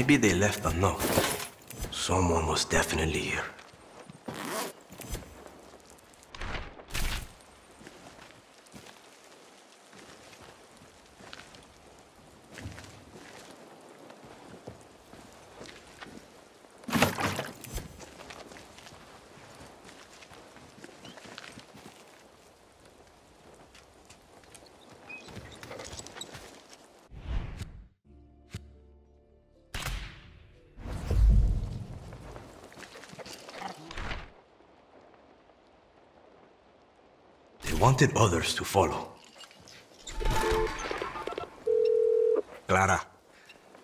Maybe they left a note. Someone was definitely here. Wanted others to follow. Clara,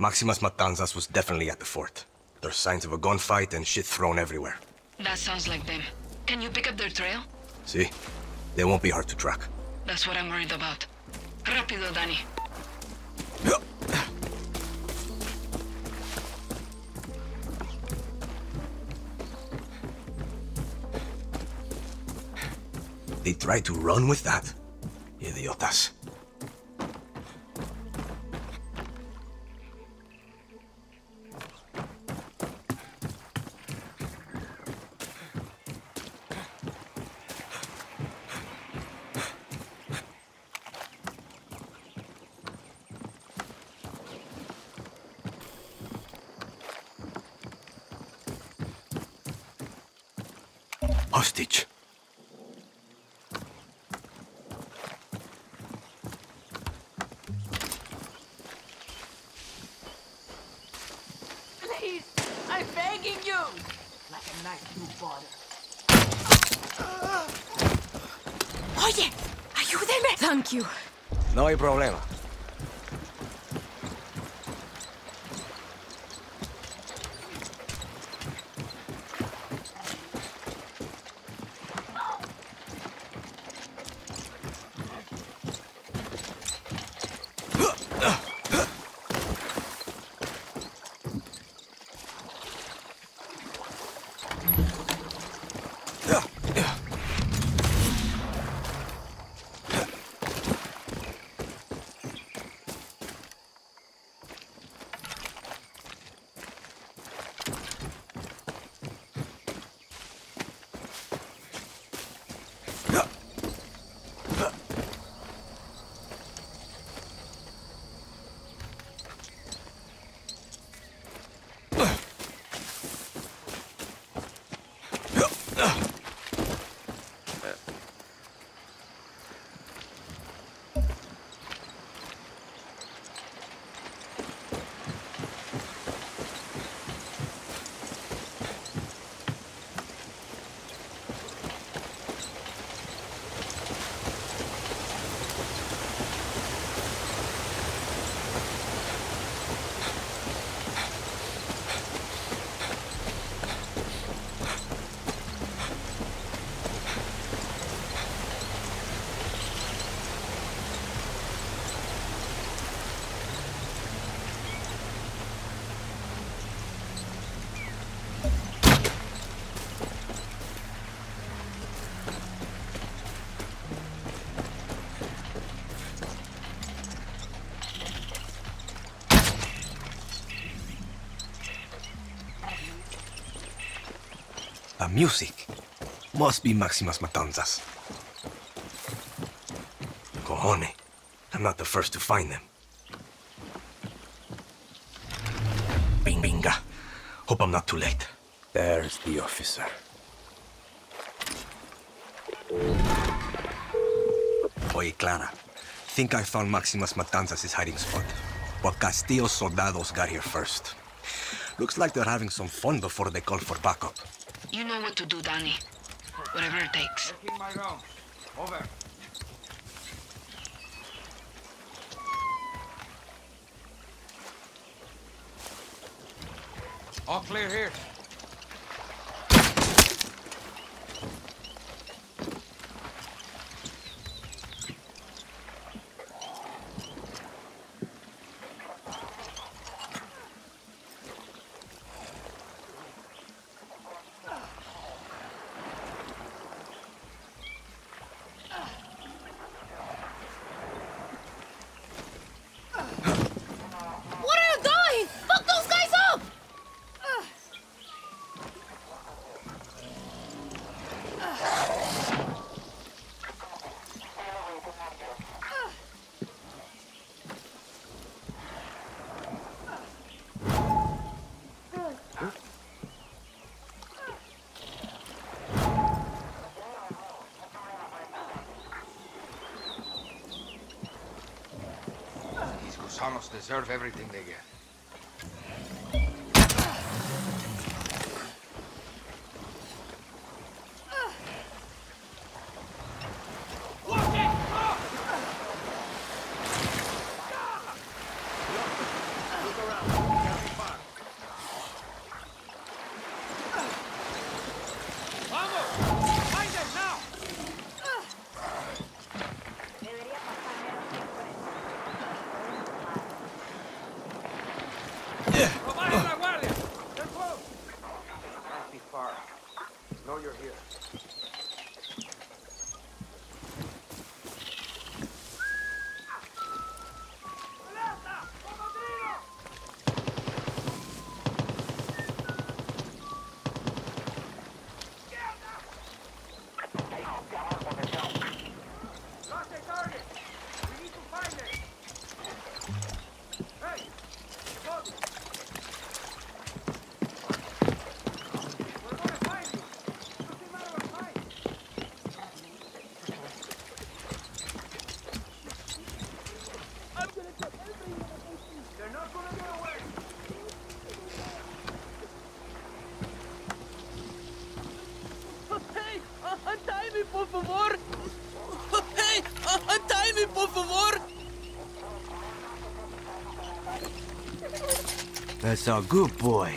Maximas Matanzas was definitely at the fort. There's signs of a gunfight and shit thrown everywhere. That sounds like them. Can you pick up their trail? See? They won't be hard to track. That's what I'm worried about. Rápido, Dani. They tried to run with that. Idiotas. Like a knife. Oye, ayúdeme. Thank you. No hay problema. Music must be Maximas Matanzas. Cojones. I'm not the first to find them. Bing binga. Hope I'm not too late. There's the officer. Oye, Clara. Think I found Maximas Matanzas' hiding spot. But Castillo's soldados got here first. Looks like they're having some fun before they call for backup. You know what to do, Dani. Whatever it takes. My. Over. All clear here. Tejanos deserve everything they get. It's a good boy.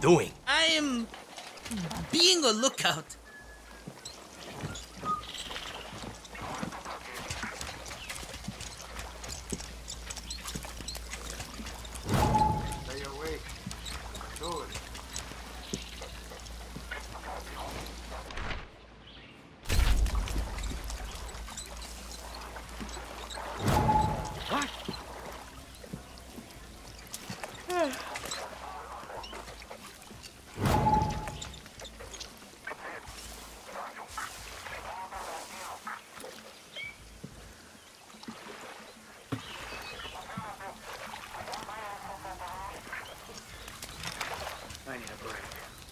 doing? I am being a lookout.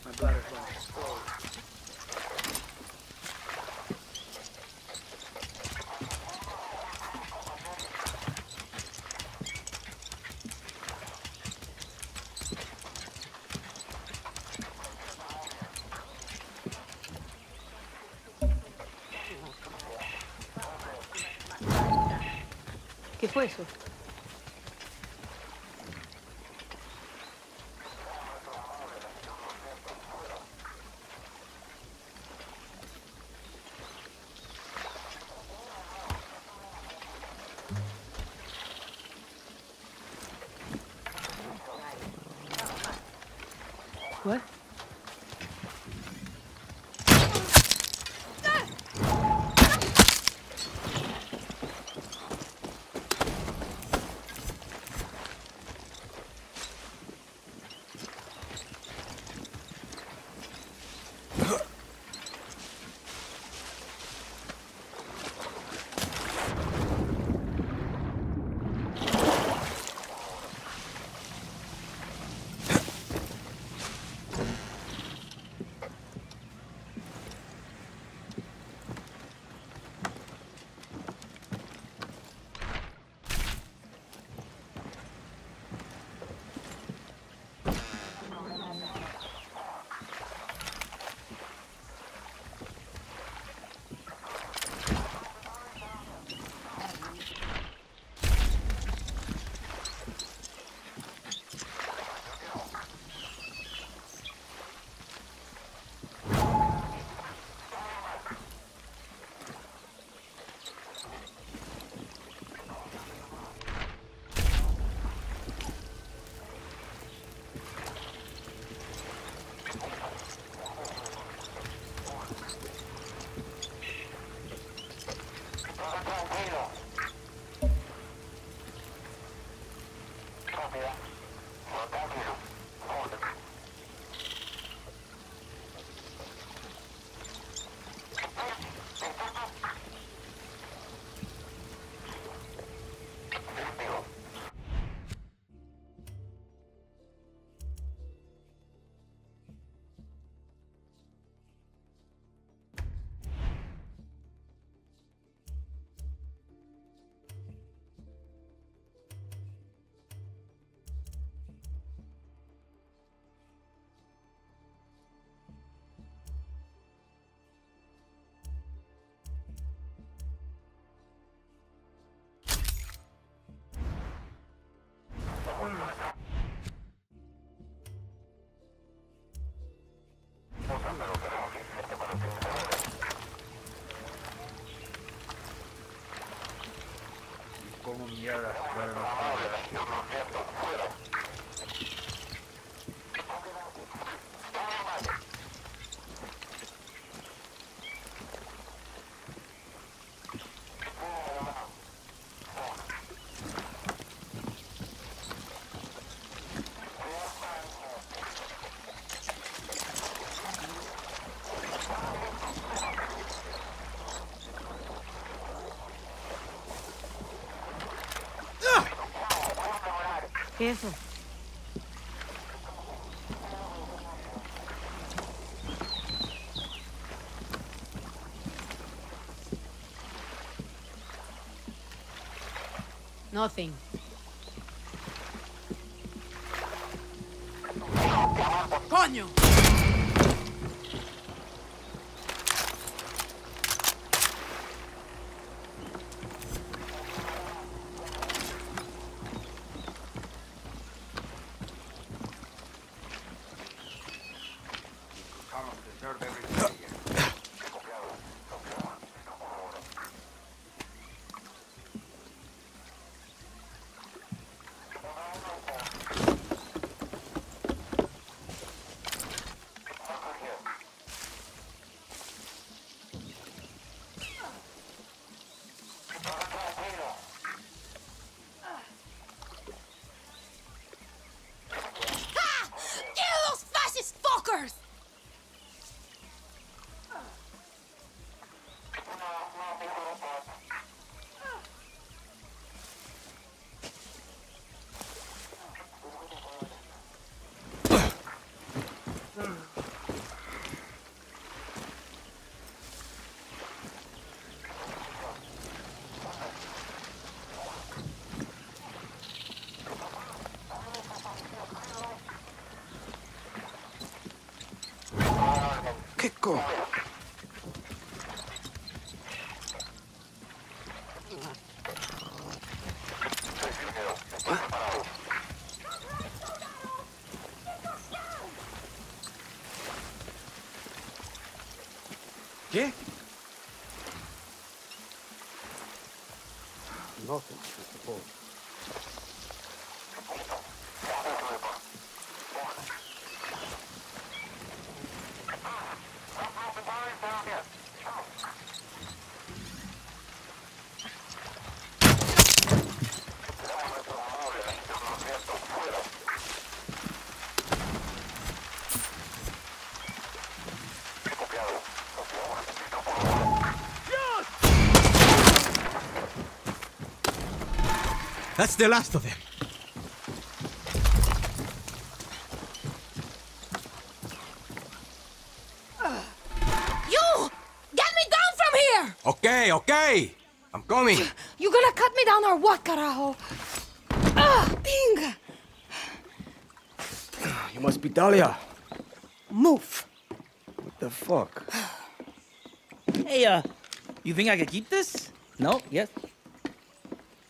My butterfly is What? ¿Qué es eso? Nothing. ¡Coño! ¿Qué co? ¿Qué? Nothing, I suppose. That's the last of them. You! Get me down from here! Okay, okay. I'm coming. You gonna cut me down or what, carajo? Ah, pinga! You must be Talia. Move. What the fuck? Hey, uh, you think I could keep this? No? Yes?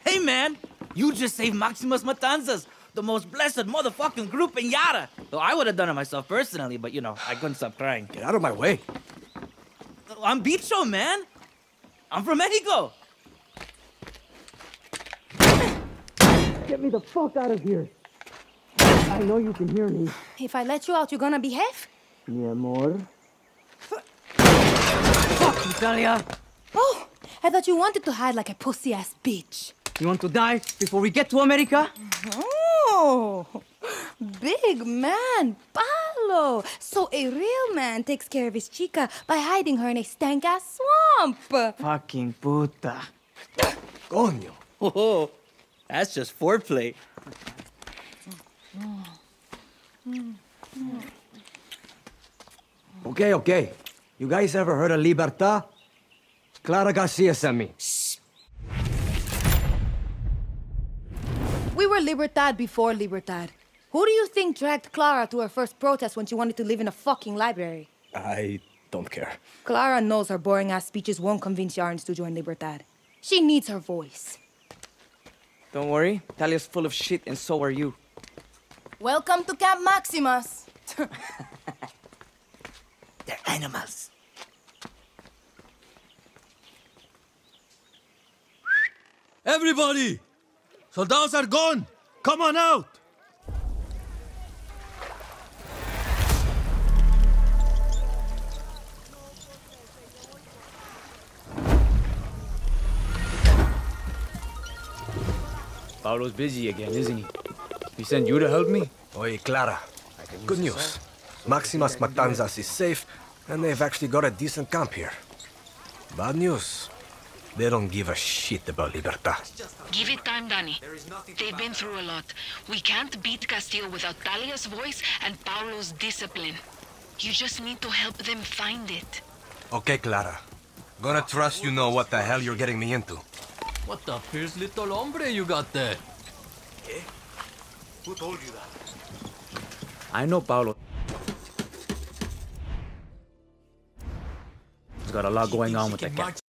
Hey, man! You just saved Maximas Matanzas, the most blessed motherfucking group in Yara. Though I would have done it myself personally, but you know, I couldn't stop crying. Get out of my way. I'm Bicho, man! I'm from Mexico! Get me the fuck out of here. I know you can hear me. If I let you out, you're gonna behave? Mi amor. Fuck you, Talia! Oh, I thought you wanted to hide like a pussy ass bitch. You want to die before we get to America? Oh, big man, Paolo. So a real man takes care of his chica by hiding her in a stank ass swamp. Fucking puta. Coño. Oh, that's just foreplay. Okay, okay. You guys ever heard of Libertad? Clara Garcia sent me. Libertad before Libertad. Who do you think dragged Clara to her first protest when she wanted to live in a fucking library? I don't care. Clara knows her boring ass speeches won't convince Yarans to join Libertad. She needs her voice. Don't worry, Talia's full of shit and so are you. Welcome to Camp Maximas. They're animals. Everybody, Soldados are gone! Come on out! Paolo's busy again, isn't he? He sent you to help me? Oye, Clara. Good news. Maximas Matanzas is safe, and they've actually got a decent camp here. Bad news. They don't give a shit about Libertad. Give it time, Dani. They've been through a lot. We can't beat Castillo without Talia's voice and Paolo's discipline. You just need to help them find it. Okay, Clara. Gonna trust you know what the hell you're getting me into. What the fierce little hombre you got there? Who told you that? I know Paolo. He's got a lot going on with that cat.